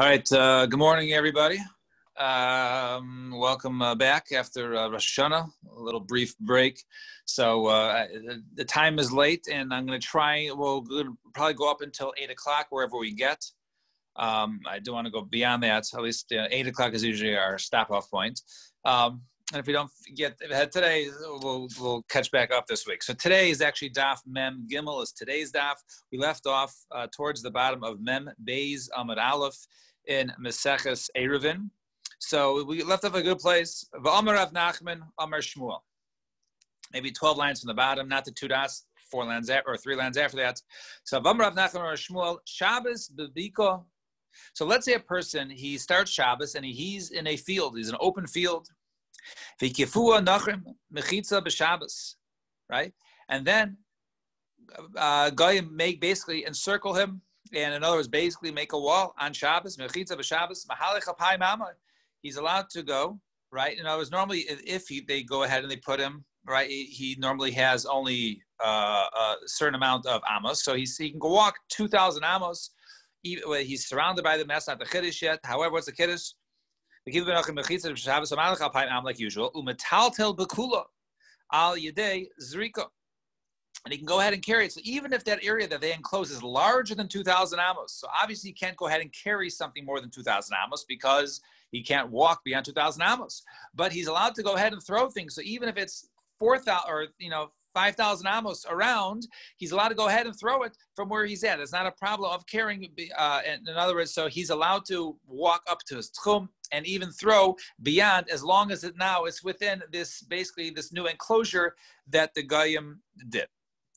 All right. Uh, good morning, everybody. Um, welcome uh, back after uh, Rosh Hashanah, a little brief break. So uh, the time is late, and I'm going to try. We'll probably go up until eight o'clock wherever we get. Um, I do want to go beyond that. At least uh, eight o'clock is usually our stop-off point. Um, and if we don't get ahead today, we'll we'll catch back up this week. So today is actually Daf Mem Gimel is today's Daf. We left off uh, towards the bottom of Mem Beis Amud Aleph in Meseches Eruvin. So we left off a good place. V'Amar Rav Nachman, Amar Shmuel. Maybe 12 lines from the bottom, not the two dots, four lines or three lines after that. So V'Amar Rav Nachman, Amar Shmuel, Shabbos Bebiko. So let's say a person, he starts Shabbos and he's in a field, he's an open field. V'kifua Nachrim, Mechitza B'Shabbos. Right? And then uh, guy make basically encircle him and in other words, basically make a wall on Shabbos, Mechitza b'Shabbos, Mahalech Mama. He's allowed to go, right? In other words, normally if he, they go ahead and they put him, right, he normally has only uh, a certain amount of amos, so he's, he can go walk 2,000 amos. he's surrounded by them. That's not the chiddush yet. However, what's the chiddush? Like usual, umetaltel bekula al yedei zrika and he can go ahead and carry it. So even if that area that they enclose is larger than 2,000 amos, so obviously he can't go ahead and carry something more than 2,000 amos because he can't walk beyond 2,000 amos. But he's allowed to go ahead and throw things. So even if it's 4,000 or you know 5,000 amos around, he's allowed to go ahead and throw it from where he's at. It's not a problem of carrying. Uh, in other words, so he's allowed to walk up to his tchum and even throw beyond as long as it now is within this basically this new enclosure that the Goyim did.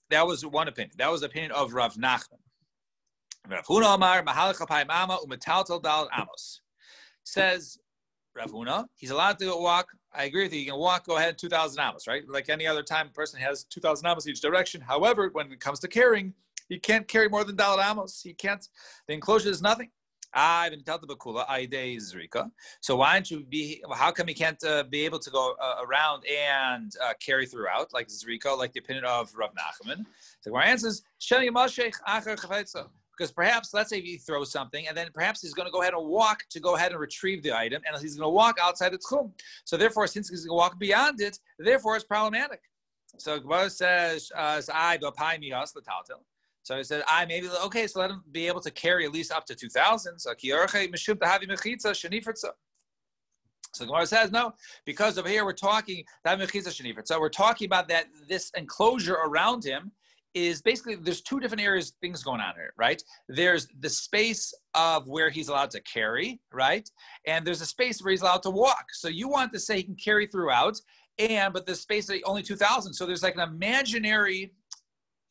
That was one opinion. That was the opinion of Rav Nachman. Rav Huna Amar Ama Umetaltal Dal Amos says Rav Huna he's allowed to walk. I agree with you. You can walk. Go ahead, two thousand amos, right? Like any other time, a person has two thousand amos each direction. However, when it comes to carrying, he can't carry more than Dal Amos. He can't. The enclosure is nothing. Ah, so why don't you be? How come he can't uh, be able to go uh, around and uh, carry throughout like Zrika, like the opinion of Rav Nachman? So my answer is because perhaps let's say he throws something and then perhaps he's going to go ahead and walk to go ahead and retrieve the item and he's going to walk outside the tchum. So therefore, since he's going to walk beyond it, therefore it's problematic. So Gemara says, "I the so he said, I maybe okay, so let him be able to carry at least up to two thousand. So so Gemara says no, because over here we're talking so we're talking about that this enclosure around him is basically there's two different areas things going on here, right? There's the space of where he's allowed to carry, right? And there's a space where he's allowed to walk. So you want to say he can carry throughout, and but the space is only 2,000. So there's like an imaginary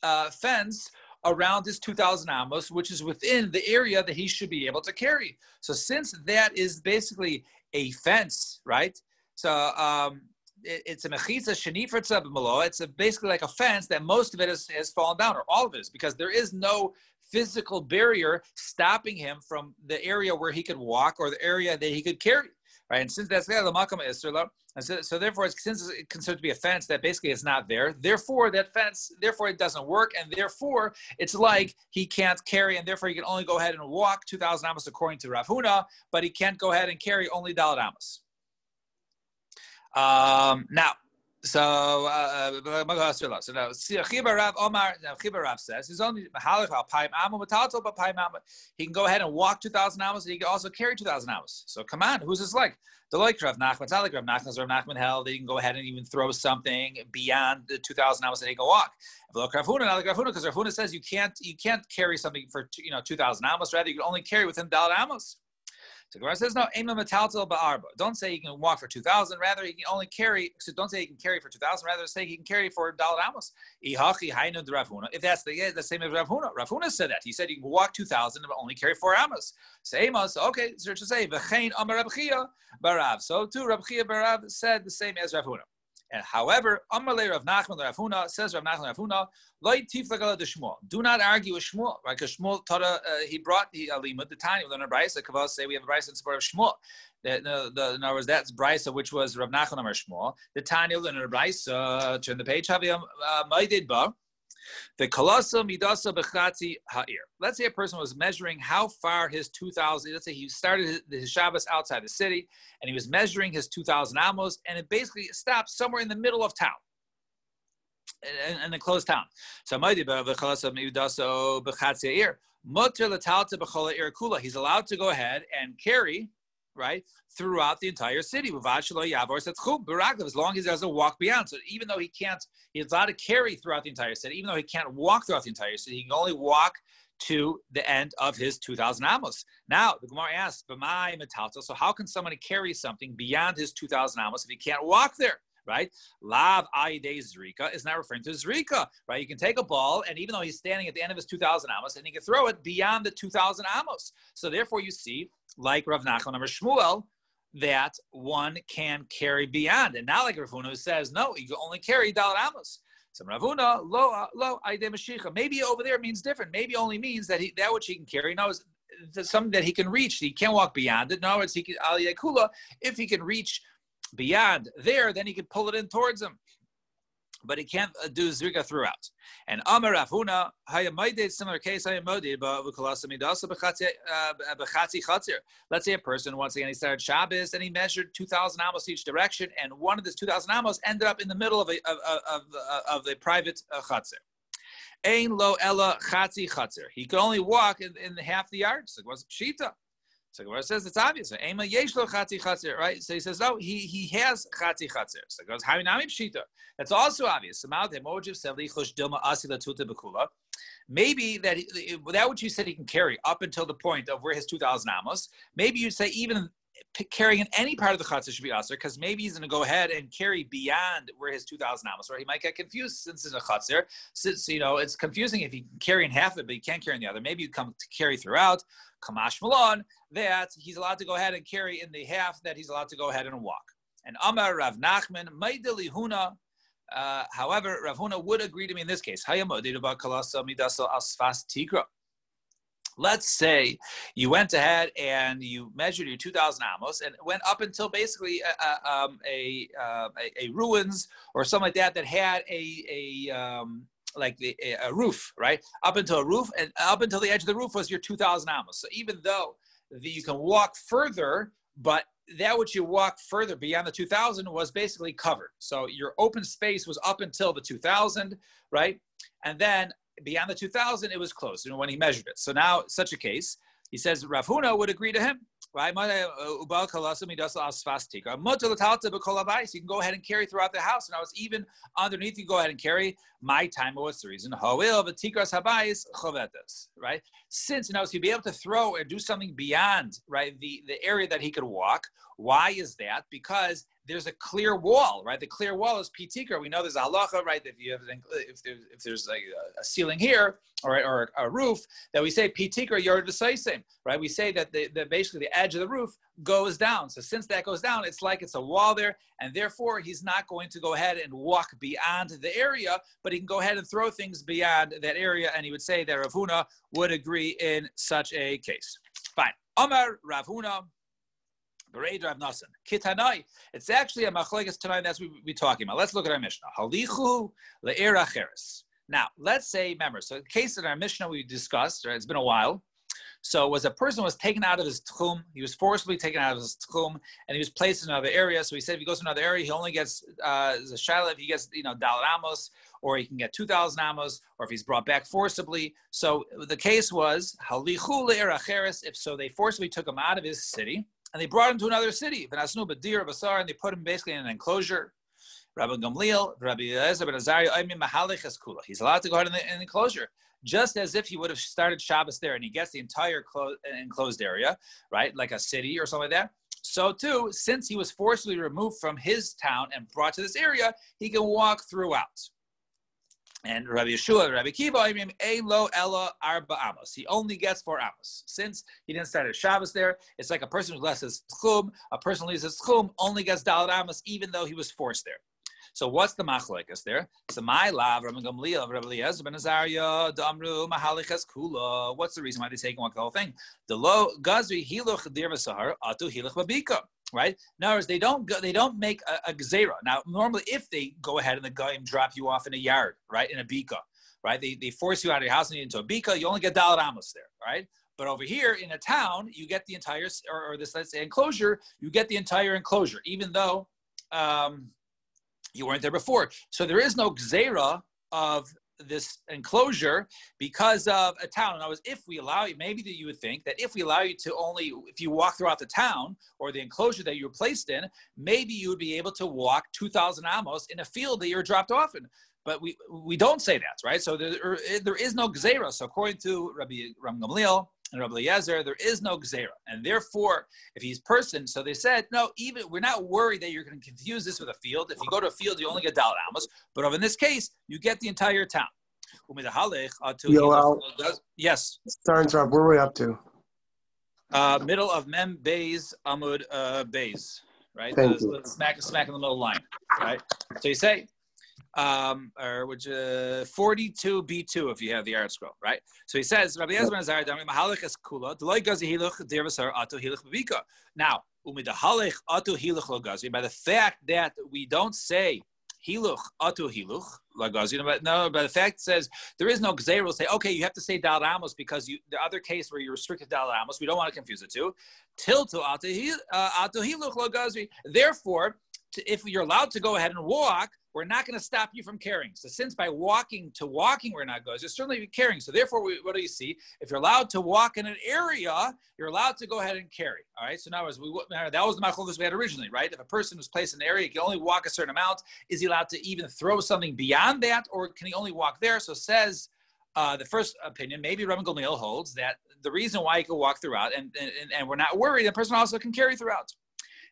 uh, fence around his 2000 amos, which is within the area that he should be able to carry. So since that is basically a fence, right? So um, it, it's a mechitza shenifritza b'malo. It's a, basically like a fence that most of it has, has fallen down, or all of it is, because there is no physical barrier stopping him from the area where he could walk or the area that he could carry right? And since that's the makam isra, and so, so therefore, it's, since it's considered to be a fence that basically is not there, therefore that fence, therefore it doesn't work, and therefore it's like he can't carry, and therefore he can only go ahead and walk 2,000 amos according to Rav Huna, but he can't go ahead and carry only Dalit amos. Um, now, so uh, uh so now Chiba Rav Omar Chiba Rav says he's only Paim Amo Matato but Paim Amo. He can go ahead and walk two thousand hours, and he can also carry two thousand hours. So come on, who's this like? The like Rav Nachman, like Rav Nachman, Rav Nachman held he can go ahead and even throw something beyond the two thousand hours that he can walk. Rav Huna, not Huna, because Rav Huna says you can't you can't carry something for you know two thousand amos. Rather, you can only carry within Dalit amos. So Gemara says no. Ema metaltel ba'arba. Don't say he can walk for two thousand. Rather, he can only carry. So don't say he can carry for two thousand. Rather, say he can carry for Dalit amos. If that's the yeah, the same as Rav Huna. Said that. He said you can walk two thousand but only carry four amos. Say amos. Okay, so to say v'chein amar Rav Chia barav. So too Rav Chia barav said the same as Rav Huna. And however, Amalei Rav Nachman Rav Huna says Rav Nachman Rav Huna, Loi tiflagala de Shmuel. Do not argue with Shmuel, right? Because Shmuel taught, uh, he brought the alimut, the we learn a. Kavah say we have a brisa in support of Shmuel. The, the, the, in other words, that's brisa, which was Rav Nachman Amar Shmuel. The tiny learn a. Turn the page. Have you uh, ba? The kolasa midasa bechatzi ha'ir. Let's say a person was measuring how far his 2,000, let's say he started his, Shabbos outside the city, and he was measuring his 2,000 amos, and it basically stopped somewhere in the middle of town. In, in a closed town. So, He's allowed to go ahead and carry right, throughout the entire city. As long as he doesn't walk beyond. So even though he can't, he's allowed to carry throughout the entire city, even though he can't walk throughout the entire city, he can only walk to the end of his 2,000 amos. Now, the Gemara asks, my metalto, so how can somebody carry something beyond his 2,000 amos if he can't walk there? right? Lav Aide Zrika is not referring to Zrika, right? You can take a ball, and even though he's standing at the end of his 2,000 amos, and he can throw it beyond the 2,000 amos. So therefore, you see, like Rav Nachman or Shmuel, that one can carry beyond, and not like Rav Huna who says no, you can only carry Dalat amos. So Ravuna, lo, lo, Aide Mashicha. Maybe over there means different. Maybe only means that he, that which he can carry knows something that he can reach. He can't walk beyond it. No, it's he can if he can reach beyond there, then he can pull it in towards him. But he can't uh, do zrika throughout. And Amar Afuna, similar case, Hayamayde, but chatzir. Let's say a person, once again, he started Shabbos and he measured 2,000 amos each direction, and one of this 2,000 amos ended up in the middle of, a, of, of, of, of the private uh, chatzir. Ein lo ella chatzi chatzir. He could only walk in, in half the yard. So it was pshita. So Gemara says it's obvious. Ema yeshlo chati chatzir, right? So he says, no, he he has chati chatzir. So goes harinami pshita. That's also obvious. Maybe that that what you said he can carry up until the point of where his two thousand amos. Maybe you say even carrying in any part of the chatzah should be aser because maybe he's going to go ahead and carry beyond where his 2,000 amos, or he might get confused since it's a chatzah. Since, you know, it's confusing if can carry in half of it, but you can't carry in the other. Maybe you come to carry throughout, kamash malon, that he's allowed to go ahead and carry in the half that he's allowed to go ahead and walk. And Amar Rav Nachman, Maideli Huna, uh, however, Rav Huna would agree to me in this case. Let's say you went ahead and you measured your 2,000 amos and went up until basically a, uh, uh, um, a, uh, a, a, ruins or something like that that had a, a um, like the, a roof, right? Up until a roof and up until the edge of the roof was your 2,000 amos. So even though the, you can walk further, but that which you walk further beyond the 2000 was basically covered. So your open space was up until the 2000, right? And then beyond the 2000, it was closed you know, when he measured it. So now, such a case, he says Rav Huna would agree to him. Right? Uh, you can go ahead and carry throughout the house. And I was even underneath, you go ahead and carry my time. What's the reason? Right? Since you know, he'd be able to throw and do something beyond right the, the area that he could walk. Why is that? Because there's a clear wall, right? The clear wall is pitikar. We know there's a halacha, right? If you have if there's, if there's a ceiling here or, or a roof, that we say pitikar yard v'saisim, right? We say that the, the basically the edge of the roof goes down. So since that goes down, it's like it's a wall there, and therefore he's not going to go ahead and walk beyond the area, but he can go ahead and throw things beyond that area. And he would say that Rav Huna would agree in such a case. Fine. Omar Rav Huna Berei Rav Nasan. Kitanai. It's actually a machlekes tonight. That's what we're talking about. Let's look at our Mishnah. Halichu le'era cheres. Now, let's say, remember, so the case in our Mishnah we discussed, right, it's been a while. So was a person was taken out of his tchum, he was forcibly taken out of his tchum, and he was placed in another area. So he said if he goes to another area, he only gets uh, the shaila if he gets you know dalat amos, or he can get two thousand amos, or if he's brought back forcibly. So the case was halichu le'eracheres. If so, they forcibly took him out of his city and they brought him to another city, V'nasnu Badir Basar, and they put him basically in an enclosure. Rabbi Gamliel, Rabbi Eliezer ben Azariah. He's allowed to go out in the, enclosure, just as if he would have started Shabbos there, and he gets the entire clo- enclosed area, right, like a city or something like that. So too, since he was forcibly removed from his town and brought to this area, he can walk throughout. And Rabbi Yeshua, Rabbi Kiva, lo ella arba amos. He only gets four amos. Since he didn't start his Shabbos there, it's like a person who left his tchum, a person who leaves his tchum only gets dalat amos, even though he was forced there. So what's the machlekes there? So my lav, Rabbi Gamliel, Rabbi Eliezer ben Azariah, Damru, Mahalikas Kula. What's the reason why they take one the whole thing? The low Gazri Hiluch Dir Atu Hiluch Babika right? In other words, they don't go, they don't make a, a gzera. Now, normally, if they go ahead and the guy drop you off in a yard, right, in a bika, right? They, they force you out of your house and into a bika, you only get Dalit Amos there, right? But over here in a town, you get the entire, or, or this, let's say, enclosure, you get the entire enclosure, even though um, you weren't there before. So there is no gzera of this enclosure because of a town. And I was, if we allow you, maybe that you would think that if we allow you to only, if you walk throughout the town or the enclosure that you were placed in, maybe you would be able to walk 2,000 amos in a field that you're dropped off in. But we we don't say that, right? So there, there is no gzera. So according to Rabbi Ram Gamliel, and Rabbi Eliezer, there is no gzera. And therefore, if he's person, so they said, no, even we're not worried that you're going to confuse this with a field. If you go to a field, you only get Dalit Amos. But in this case, you get the entire town. Yoel, yes. Sorry, interrupt. Where are we up to? Uh, middle of Mem Bays Amud uh, Bays, right? Thank you. smack, smack in the middle line, right? So you say, um, or which uh, 42 B2 if you have the ArtScroll, right? So he says, Rabbi Yezman Azar, Mahalik es kula, Deloy gazi hiluch, dervasar atu hiluch bevika. Now, umidahalik atu hiluch lo gazi, by the fact that we don't say hiluch atu hiluch lagazi, but no, by the fact says there is no gzeir, will say, okay, you have to say dal amos because you, the other case where you're restricted dal amos, we don't want to confuse the two. Tiltu atu uh, hiluch lagazi. Therefore, if you're allowed to go ahead and walk, we're not going to stop you from carrying. So since by walking to walking we're not going, you're certainly be carrying. So therefore, we, what do you see? If you're allowed to walk in an area, you're allowed to go ahead and carry. All right. So now, as we that was the machlokes we had originally, right? If a person was placed in an area, he can only walk a certain amount. Is he allowed to even throw something beyond that, or can he only walk there? So says. Uh, the first opinion, maybe Rabbi Gamliel holds that the reason why he can walk throughout, and, and, and we're not worried, the person also can carry throughout.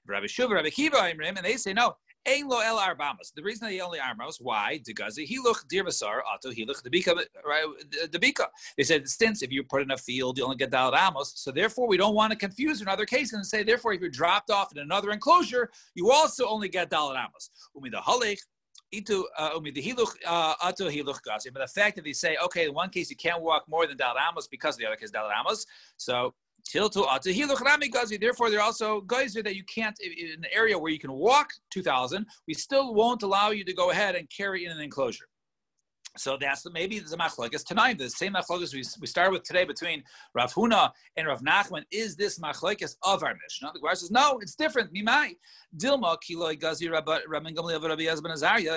Rabbi Shuva, Rabbi Kiva, and they say no. Ein lo el arbamas. The reason they only armos, why? he Degazi hiluch dirvasar ato hiluch debika debika. They said since if you put in a field, you only get dal amos. So therefore, we don't want to confuse another case and say therefore, if you're dropped off in another enclosure, you also only get dal amos. Umi the halech. Itu uh, umi the hiluch uh, ato hiluch gazi. But the fact that they say, okay, in one case you can't walk more than dal amos because the other case dal amos. So Tiltu uh, gazi. Therefore, they're also geyser that you can't in an area where you can walk 2,000. We still won't allow you to go ahead and carry in an enclosure. So that's maybe the machlokes tonight. The same machlokes we, we started with today between Rav Huna and Rav Nachman. Is this machlokes of our Mishnah? The Gemara says no, it's different. Mimai dilma kiloi gazi Rabbi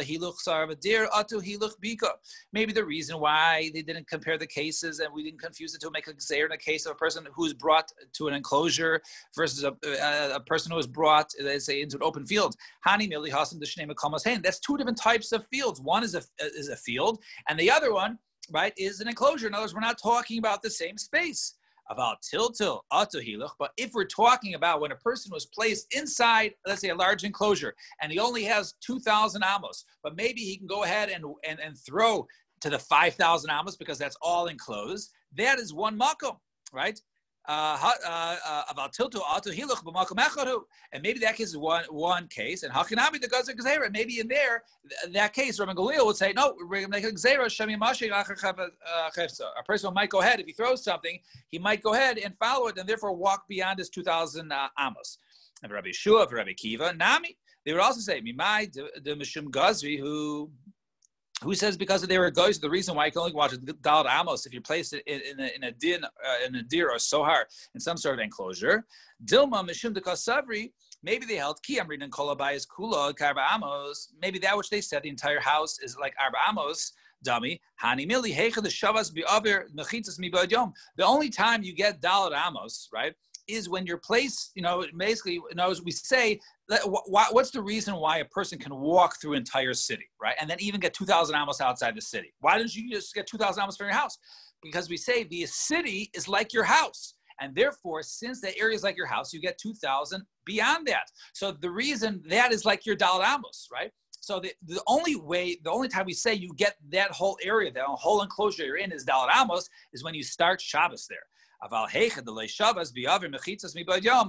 hiluch atu hiluch bika. Maybe the reason why they didn't compare the cases and we didn't confuse it to make a gzeir in a case of a person who's brought to an enclosure versus a, a, a person who is brought, let's say, into an open field. Hani mili hasim That's two different types of fields. One is a is a field and the other one, right, is an enclosure. In other words, we're not talking about the same space. About tiltil atohiluch, but if we're talking about when a person was placed inside, let's say a large enclosure, and he only has 2,000 amos, but maybe he can go ahead and, and, and throw to the 5,000 amos because that's all enclosed, that is one makom, right? Uh, uh, uh, and maybe that case is one one case, and hakinami the gazer gzeira. Maybe in there, that case, Rabbi Galil would say, no, a A person might go ahead if he throws something, he might go ahead and follow it, and therefore walk beyond his two thousand uh, amos. And Rabbi Shua, Rabbi Kiva, Nami, they would also say, Mimai the Mishum Gazri, who who says because they were goys, the reason why you can only watch Dalad Amos if you place it in, in, a, in a din, uh, in a deer or sohar, in some sort of enclosure. Dilma Mishum de Kasavri, maybe they held ki. I'm reading Kolabayas Kula Karba Amos. Maybe that which they said the entire house is like Arba Amos. Dummy, Hani Mili, the Shavas Bi'avir Mechitas Yom. The only time you get Dalad Amos, right, is when your place, you know, basically, you know, as we say, what's the reason why a person can walk through entire city, right? And then even get 2,000 amos outside the city. Why don't you just get 2,000 amos from your house? Because we say the city is like your house. And therefore, since the area is like your house, you get 2,000 beyond that. So the reason that is like your Dalit Amos, right? So the, the only way, the only time we say you get that whole area, that whole enclosure you're in is Dalit Amos, is when you start Shabbos there.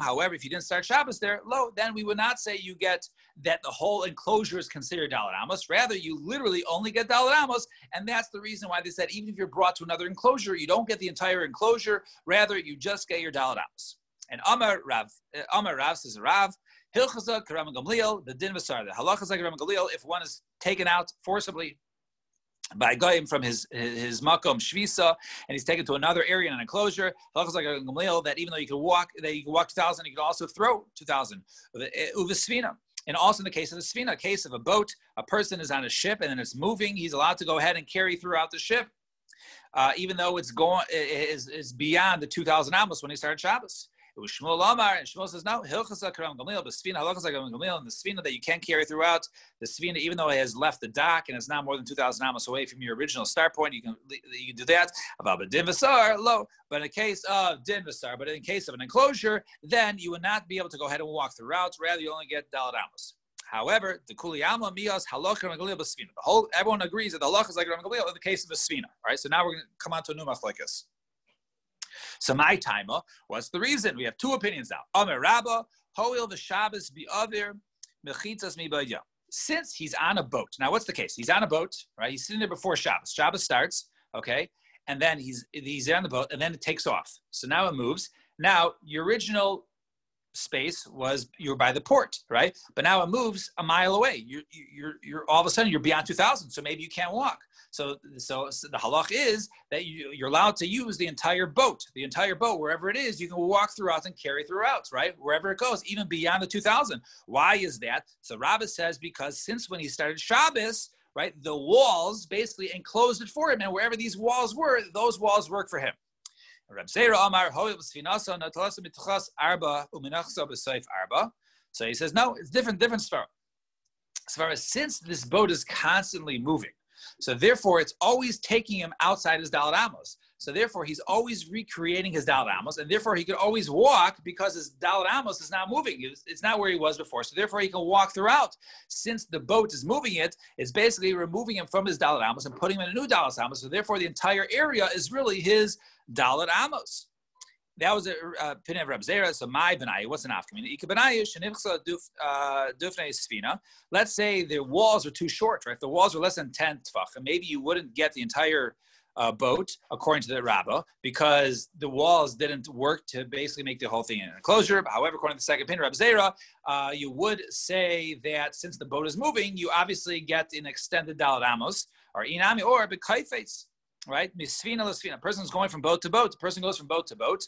However, if you didn't start Shabbos there, lo, then we would not say you get that the whole enclosure is considered Dalit Amos. Rather, you literally only get Dalit Amos, and that's the reason why they said even if you're brought to another enclosure, you don't get the entire enclosure. Rather, you just get your Dalit Amos. And Amar Rav, uh, Amar Rav says Rav, Hilchaza Karam Gamliel, the din vasar, the halacha like Karam Gamliel, if one is taken out forcibly by Goyim from his his, makom shvisa, and he's taken to another area in an enclosure. Halachas like that even though you can walk, that you can walk two thousand, you can also throw two thousand. Uvasvina. Eh, and also in the case of the svina, case of a boat, a person is on a ship and then it's moving. He's allowed to go ahead and carry throughout the ship, uh, even though it's going eh, eh, is is beyond the two thousand amos when he started Shabbos. It was Shmuel Lamar, and Shmuel says, no, Hilchasa Karam Gamil, but Svina Halachasa Karam Gamil, and the Svina that you can't carry throughout, the Svina, even though it has left the dock and it's not more than 2,000 amos away from your original start point, you can you can do that. About Din Vasar, low. But in case of Din Vasar, but in case of an enclosure, then you would not be able to go ahead and walk the. Rather, you only get Dalit Amos. However, the kuliyama mias halacha regalia b'sfina. The whole everyone agrees that the halacha is like regalia in the case of a svina. Right. So now we're going to come on to a new machlekes. So my timer, what's the reason? We have two opinions now. Rabba, Hoil the Shabbos be other, Mechitzas mi Since he's on a boat. Now what's the case? He's on a boat, right? He's sitting there before Shabbos. Shabbos starts, okay? And then he's he's on the boat and then it takes off. So now it moves. Now your original space was you're by the port, right? But now it moves a mile away. You're, you're, you're all of a sudden you're beyond 2000. So maybe you can't walk. So, so, so the halach is that you, you're allowed to use the entire boat, the entire boat, wherever it is, you can walk throughout and carry throughout, right? Wherever it goes, even beyond the 2000. Why is that? So Rabbah says, because since when he started Shabbos, right, the walls basically enclosed it for him. And wherever these walls were, those walls work for him. Amar, Arba, Arba. So he says, no, it's different, different svara. Svara, since this boat is constantly moving, so therefore, it's always taking him outside his Dalit Amos. So therefore, he's always recreating his Dalit Amos, and therefore he could always walk because his Dalit Amos is not moving. It's not where he was before. So therefore, he can walk throughout. Since the boat is moving it, it's basically removing him from his Dalit Amos and putting him in a new Dalit Amos. So therefore, the entire area is really his Dalit Amos that was a pin of Rab Zera. So my benai, what's an afkamin? Ika benai shenichsa uh, dufnei. Let's say the walls are too short, right? If the walls are less than ten tfach, maybe you wouldn't get the entire uh, boat according to the rabbah because the walls didn't work to basically make the whole thing an enclosure. However, according to the second pin, Rab Zera, uh, you would say that since the boat is moving, you obviously get an extended dalat amos or inami or bekaifes right? Misfina lasfina. A person is going from boat to boat. The person goes from boat to boat.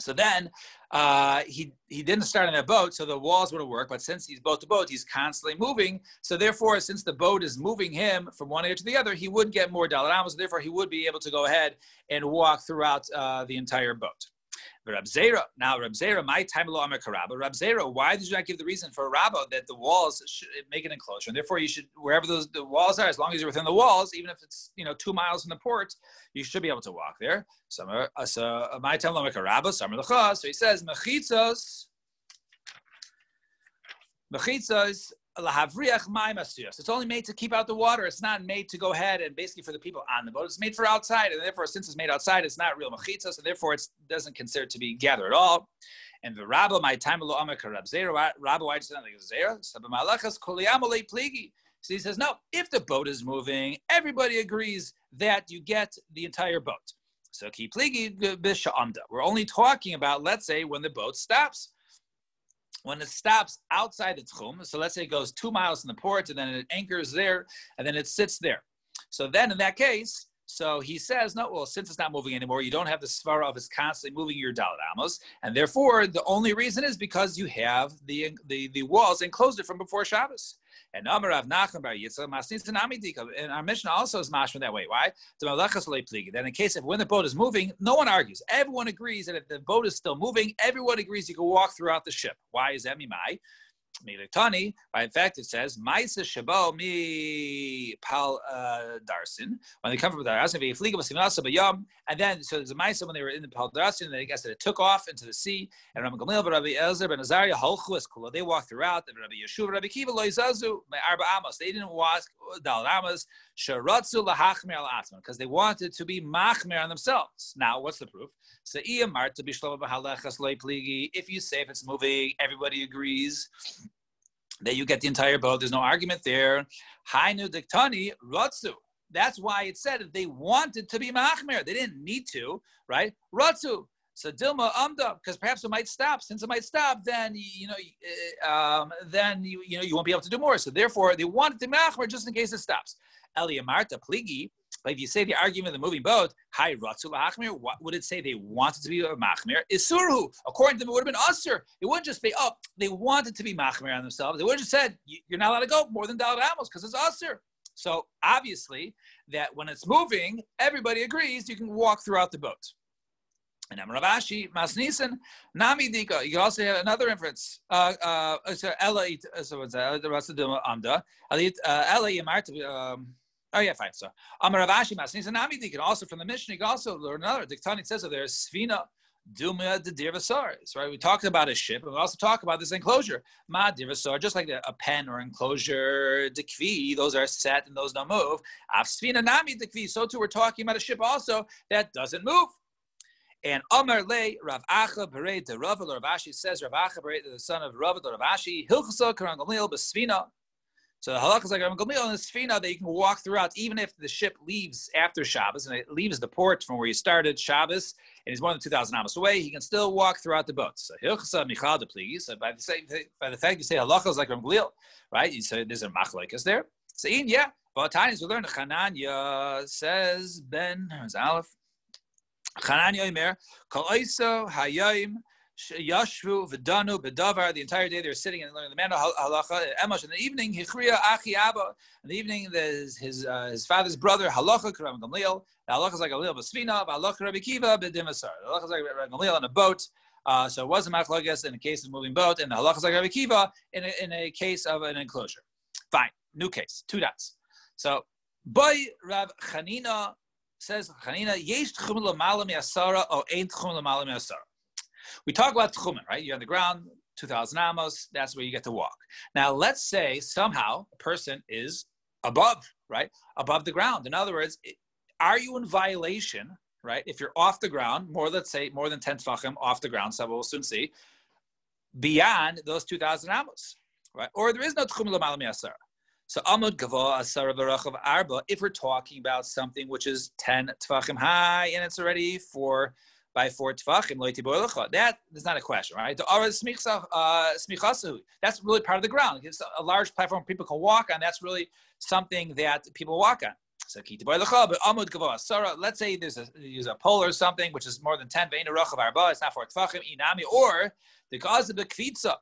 So then uh, he he didn't start on a boat, so the walls wouldn't work. But since he's boat to boat, he's constantly moving. So therefore, since the boat is moving him from one area to the other, he would get more dalaramos. So therefore, he would be able to go ahead and walk throughout uh, the entire boat. Rab Zera, now Rab Zera, my time law. Rab Zera, why did you not give the reason for a rabba that the walls should make an enclosure, and therefore you should wherever those the walls are, as long as you're within the walls, even if it's you know two miles from the port, you should be able to walk there. Uh, so uh, my time law Karaba, summer So he says mechitzos. Mechitzos it's only made to keep out the water. It's not made to go ahead and basically for the people on the boat. It's made for outside, and therefore, since it's made outside, it's not real machitza, so therefore, it doesn't consider to be gather at all. And the rabba, my time lo amaka zera, rabba why does like zera? Sabamalachas koliyamale pligi. So he says, no. If the boat is moving, everybody agrees that you get the entire boat. So keep pligi b'sha'amda. We're only talking about, let's say, when the boat stops when it stops outside the tchum, so let's say it goes two miles from the port and then it anchors there and then it sits there. So then in that case, so he says, no, well, since it's not moving anymore, you don't have the svara of it's constantly moving your dalit and therefore the only reason is because you have the the, the walls enclosed it from before Shabbos. And Amar Rav Nachman Bar. And our mission also is mashma that way. Why? Then in case of when the boat is moving, no one argues. Everyone agrees that if the boat is still moving, everyone agrees you can walk throughout the ship. Why is that? Milatani, in fact, it says, Maisa Shabo mi pal uh, darsin. When they come from Darsin, and then, so there's a Maisa when they were in the pal darsin, I guess that it took off into the sea. And Rabbi Gamliel, Rabbi Elzer, Ben Azariah, Holchu Kula, they walked throughout. Rabbi Yeshua, Rabbi Kiva, Loizazu, Arba Amos. They didn't walk Dal Amos, Sharatzu Lahachmer al Atman, because they wanted to be Machmer on themselves. Now, what's the proof? If you say if it's moving, everybody agrees that you get the entire boat. There's no argument there. Hainu diktani ratzu. That's why it said they wanted to be machmer, they didn't need to, right? Ratzu. So Dilma umda, because perhaps it might stop. Since it might stop, then you know, um, then you you know you won't be able to do more. So therefore, they wanted to machmer just in case it stops. Eliamarta pligi. But if you say the argument of the moving boat, hi ratzu lahachmir, what would it say they wanted to be a machmir? Isurhu. According to them, it would have been usher. It wouldn't just be, oh, they wanted to be machmir on themselves. They would have just said, you're not allowed to go more than dalad amos because it's usher. So obviously, that when it's moving, everybody agrees you can walk throughout the boat. And I'm Ravashi, Masnisan, Nami Dika. You also have another inference. Uh, uh, so Ella, so what's that? The rest of the Amda. Ella Yamarta. Um, oh, yeah, fine. So Amar Ravashi, Masnisan, Nami Dika. Also from the mission, you can also learn another. Diktani says that there's Svina. Duma de Dirvasaris, right? We talked about a ship, and we also talk about this enclosure. Ma Dirvasar, just like a pen or enclosure, dekvi, those are set and those don't move. Afsvina Nami dekvi, so too we're talking about a ship also that doesn't move. And Amar Le Rav Acha Berei de Rav Rav Ashi says Rav Acha Berei the son of Rav Rav Ashi Hilchasa Karan Gamliel Besvina. So the halakha is like Rav Gamliel the Sfina that you can walk throughout even if the ship leaves after Shabbos and it leaves the port from where you started Shabbos and is more than two thousand amos away, he can still walk throughout the boat. So Hilchasa Michal de please. So by the same, by the fact you say halakha is like Rav Gamliel, right? You say there's a machlekes there. Saying yeah, but times we learn Chananya says Ben Aleph. Chananya Omer, Kol Oiso Hayayim Yashvu V'Danu B'Davar. The entire day they're sitting and learning the man halacha. Emash in the evening Hichriya Achi Abba. In the evening there's his uh, his father's brother halacha Karam Gamliel. The halacha is like Gamliel B'Svina. Halacha Rabbi Kiva B'Dimasar. The halacha is like Gamliel on a boat. Uh, so it was a machlokes in a case of moving boat, and the halacha is like Rabbi Kiva in a, in a case of an enclosure. Fine, new case, two dots. So, boy Rav Chanina says Chanina, yesh tchum l'malam yasara or ain't tchum l'malam yasara. We talk about tchumen, right? You're on the ground, 2,000 amos, that's where you get to walk. Now, let's say somehow a person is above, right? Above the ground. In other words, are you in violation, right? If you're off the ground, more, let's say, more than 10 tfachim off the ground, so we'll soon see, beyond those 2,000 amos, right? Or there is no tchum l'malam yasara. So Amud Gava Asara Barachav Arba, if we're talking about something which is 10 Tfachim high and it's already four by four Tfachim, that is not a question, right? Uh, Smichasu, that's really part of the ground. It's a large platform people can walk on. That's really something that people walk on. So Amud Gava Asara, let's say there's a, there's a pole or something which is more than 10 Veina Rachav Arba, it's not for Tfachim, Inami, or the cause of the Kvitza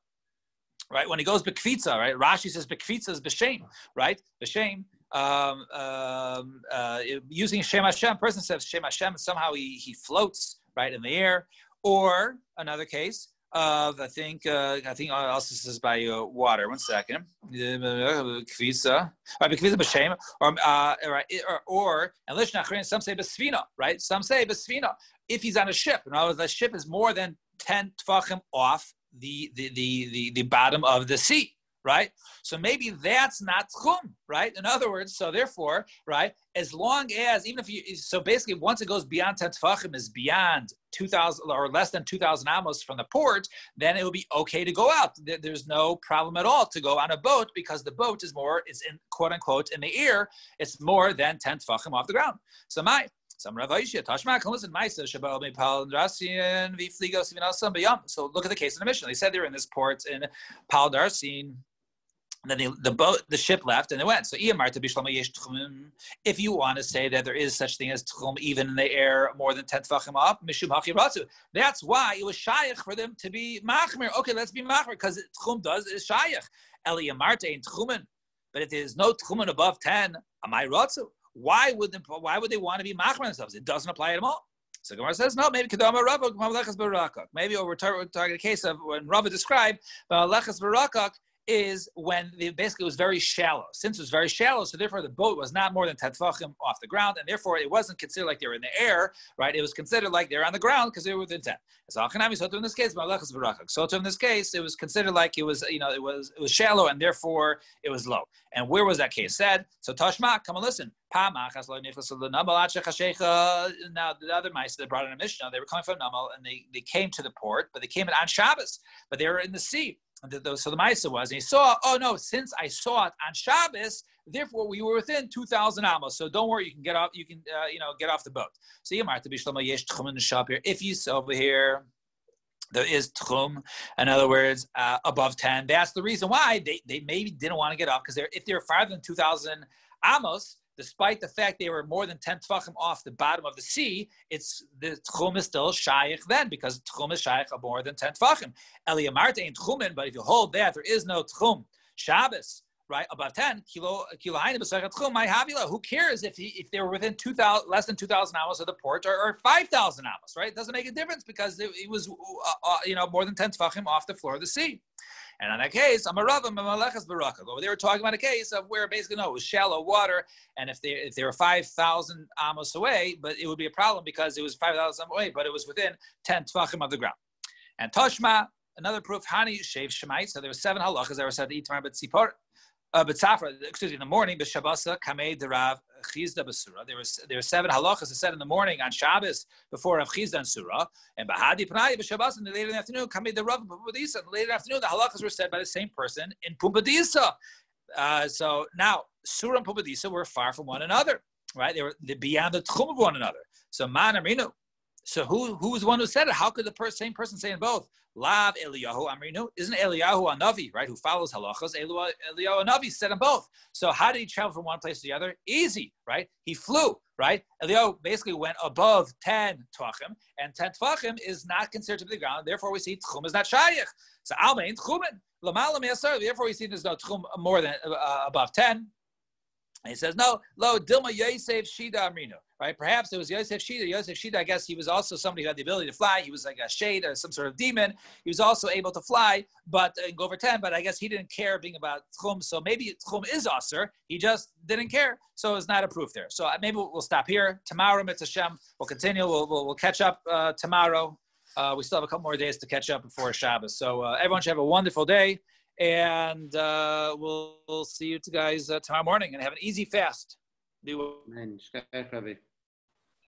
right? When he goes bekvitza, right? Rashi says bekvitza is b'shem, right? B'shem. Um, um, uh, using Shem Hashem, person says Shem Hashem, somehow he, he floats right in the air. Or another case of I think uh, I think also says by uh, water. One second, kvisa, right? Kvisa b'shem, or uh, right, or, and lishna some say b'svina, right? Some say b'svina. If he's on a ship, in other words, the ship is more than ten tefachim off the, the, the, the, the bottom of the sea right? So maybe that's not tchum, right? In other words, so therefore, right, as long as even if you, so basically, once it goes beyond ten tefachim, is beyond two thousand or less than two thousand amos from the port, then it will be okay to go out. There's no problem at all to go on a boat because the boat is more is in quote unquote in the air. It's more than ten tefachim off the ground. So my So look at the case in the mission. They said they were in this port in Pal Darsin. And then the boat, the ship left, and they went. So, if you want to say that there is such thing as tchum even in the air more than ten tefachim up. That's why it was shaykh for them to be machmir. Okay, let's be machmir because tchum does is shaykh. Eliyamarte in tchumen, but if there's no tchumen above ten, amai ratzu. Why would they, why would they want to be machmer themselves? It doesn't apply at all. So Gemara says, no, maybe Kedama Rabba, Maybe we're talking a case of when Rabba described Malachas Barakak is when they basically was very shallow. Since it was very shallow, so therefore the boat was not more than tetfachim off the ground, and therefore it wasn't considered like they were in the air, right? It was considered like they're on the ground because they were within ten. So in this case, so in this case, it was considered like it was, you know, it was it was shallow, and therefore it was low. And where was that case said? So Tashma, come and listen. Now the other mice that brought in a Mishnah, they were coming from Namal and they, they came to the port, but they came on Shabbos, but they were in the sea. The, so the Maisa was, and he saw, oh no, since I saw it on Shabbos, therefore we were within 2,000 amos. So don't worry, you can get off, you can, uh, you know, get off the boat. So you might to be yesh in the shop here. If you over here, there is tchum. In other words, uh, above 10. That's the reason why they, they maybe didn't want to get off because they're if they're farther than 2,000 amos, despite the fact they were more than 10 tfachim off the bottom of the sea, it's the tchum is still shaykh then because tchum is shaykh of more than 10 tfachim. Eliyamarte ain't tchumin, but if you hold that, there is no tchum. Shabbos, right, above 10, kilo, kilo tchum, my havila. Who cares if he, if they were within 2,000, less than 2,000 amos of the port or, or 5,000 amos, right? It doesn't make a difference because it, it was, uh, uh, you know, more than 10 tfachim off the floor of the sea. And on that case, I'm a Ravim Malechas Baraka. But they were talking about a case of where basically no, it was shallow water, and if they if they were five thousand amos away, but it would be a problem because it was five thousand away, but it was within ten tvachim of the ground. And Toshma, another proof, Hani Shev Shemait. So there were seven halachas that were said to Itamar but Tzipor, uh, but Safra, excuse me, in the morning, but Shabbasa Kamei Derav Chisda. There was there were seven halachas that said in the morning on Shabbos before Rav Chisda and Surah, and Bahadi Pnai B'Shabbos in the later in the afternoon Kamei Derav Pumbedisa. In the later afternoon, the halachas were said by the same person in Pumbedisa. Uh, so now Surah and Pumbedisa were far from one another, right? They were beyond the tchum of one another. So Man Aminu. So who who was the one who said it? How could the per- same person say in both? Lav Eliyahu Amrinu. Isn't Eliyahu a Navi, right? Who follows halachas? Eliyahu Navi said them both. So how did he travel from one place to the other? Easy, right? He flew, right? Eliyahu basically went above 10 tvachim, and 10 tvachim is not considered to be the ground. Therefore, we see tchum is not shayich. So almein tchumen. Therefore, we see there's no tchum more than uh, above 10. And he says, no, lo dilma Yosef Shida Amrinu, right? Perhaps it was Yosef Shida. Yosef Shida, I guess he was also somebody who had the ability to fly. He was like a shade or some sort of demon. He was also able to fly, but uh, go over 10, but I guess he didn't care being about Tchum. So maybe Tchum is Aser. He just didn't care. So it's not a proof there. So uh, maybe we'll stop here. Tomorrow, Mitzvah we'll continue. We'll, we'll, we'll catch up uh, tomorrow. Uh, we still have a couple more days to catch up before Shabbos. So uh, everyone should have a wonderful day and uh, we'll, we'll see you guys uh, tomorrow morning and have an easy fast. Do